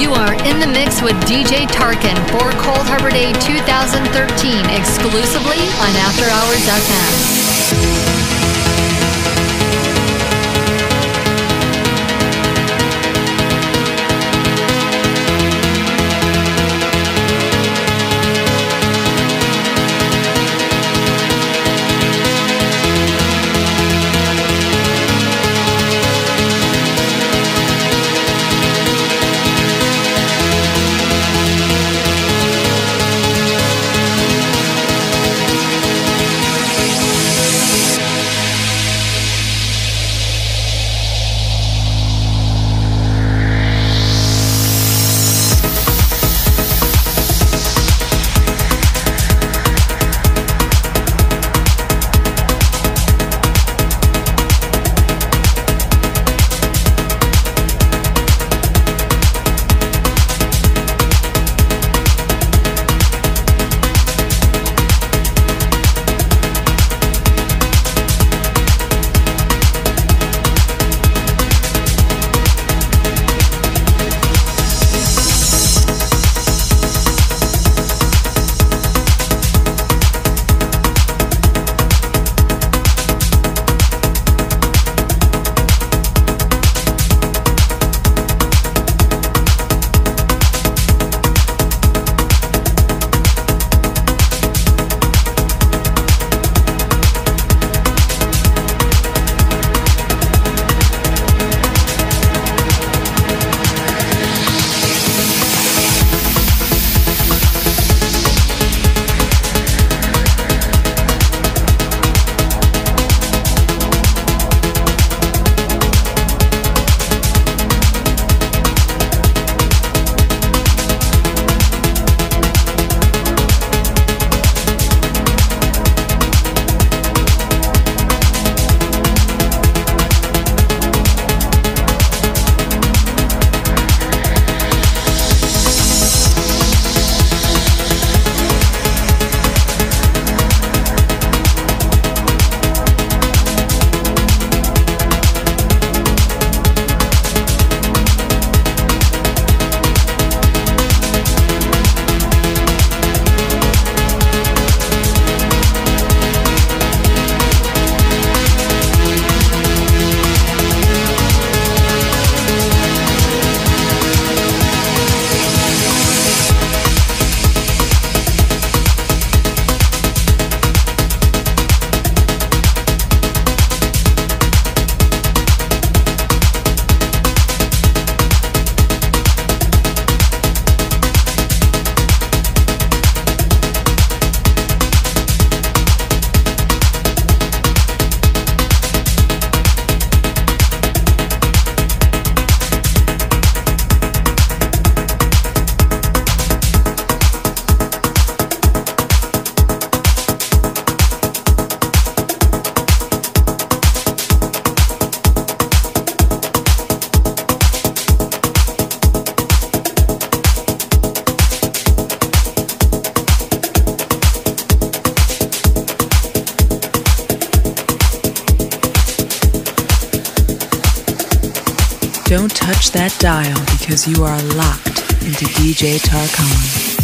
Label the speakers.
Speaker 1: You are in the mix with DJ Tarkan for Coldharbour Day 2013 exclusively on After Hours.
Speaker 2: Don't touch that dial because you are locked into DJ Tarkan.